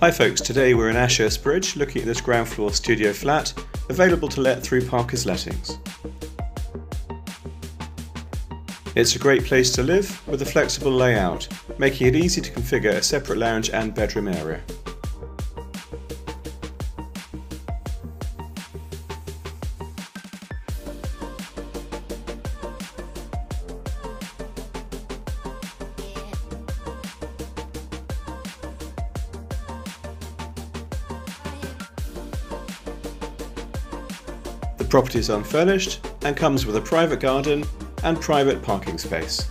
Hi folks, today we're in Ashurst Bridge looking at this ground floor studio flat, available to let through Parker's Lettings. It's a great place to live with a flexible layout, making it easy to configure a separate lounge and bedroom area. Property is unfurnished and comes with a private garden and private parking space.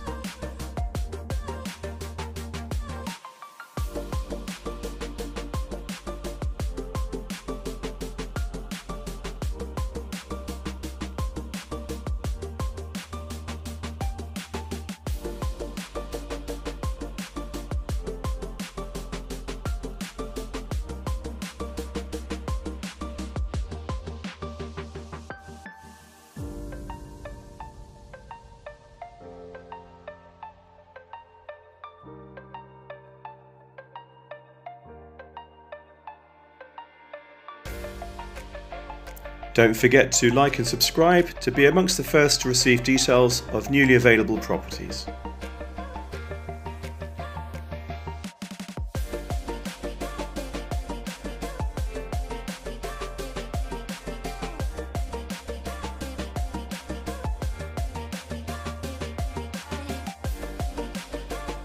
Don't forget to like and subscribe to be amongst the first to receive details of newly available properties.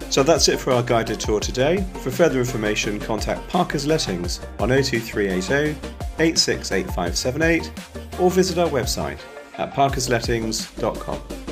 So that's it for our guided tour today. For further information, contact Parker's Lettings on 02380 868578 or visit our website at parkerslettings.com.